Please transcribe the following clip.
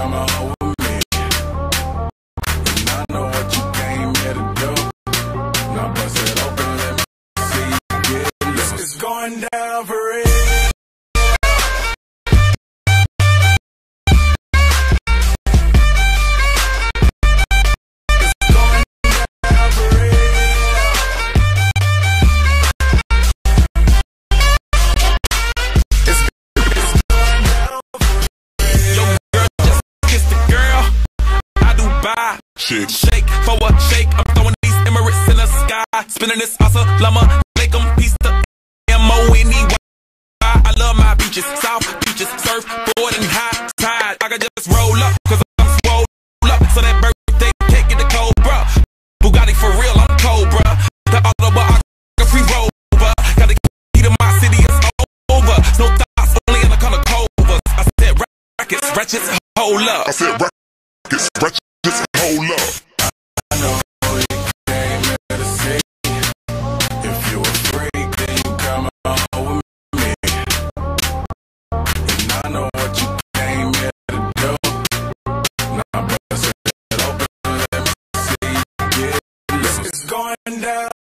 down I know what you here to do. Now bust it open, let me see. It's going down. Buy. Shake. Shake for a shake. I'm throwing these Emirates in the sky. Spinning this asa llama. Make them piece the M-O-N-E-Y. I love my beaches. South beaches. surf, board, and high tide. I can just roll up. Cause I'm swole up. So that birthday cake get the cobra. Bugatti for real. I'm Cobra. The Autobahn. I can free rover. Got the key to my city. It's over. No thoughts. Only in the color covers. I said rackets. Ratchets. Hold up. I said, rockets, ratchets, going down.